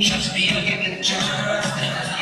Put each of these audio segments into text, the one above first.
Kept me, kept me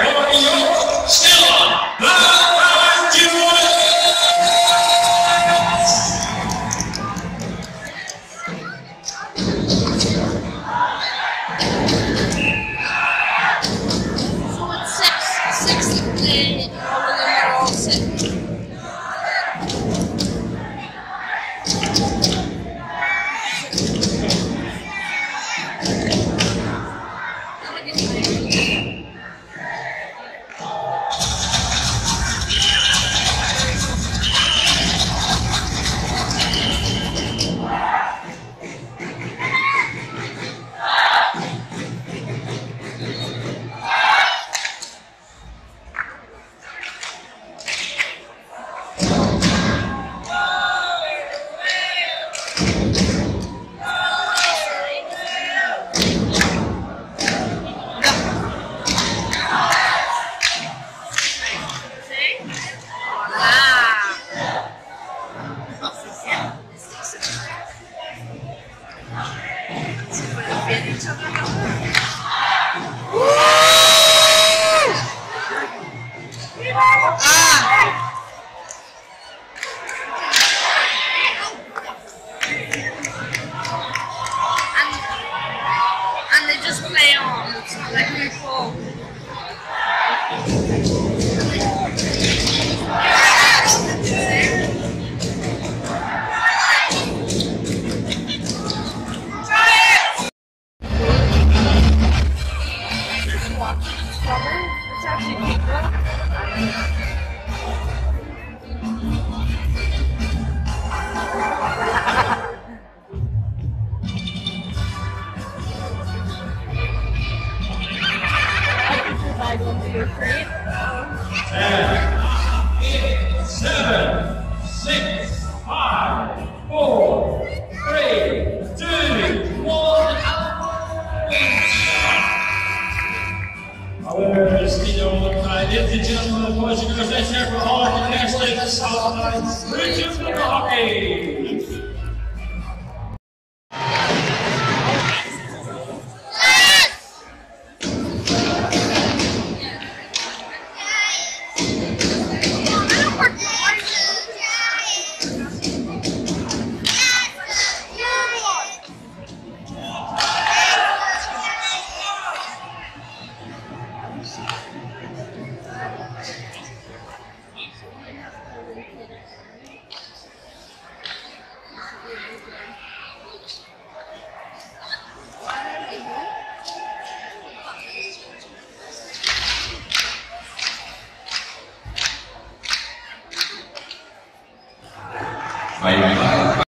And six, five, four, three, two, one. However, still ladies and gentlemen, boys and girls, let's hear for all our contestants outside Richard 欢迎。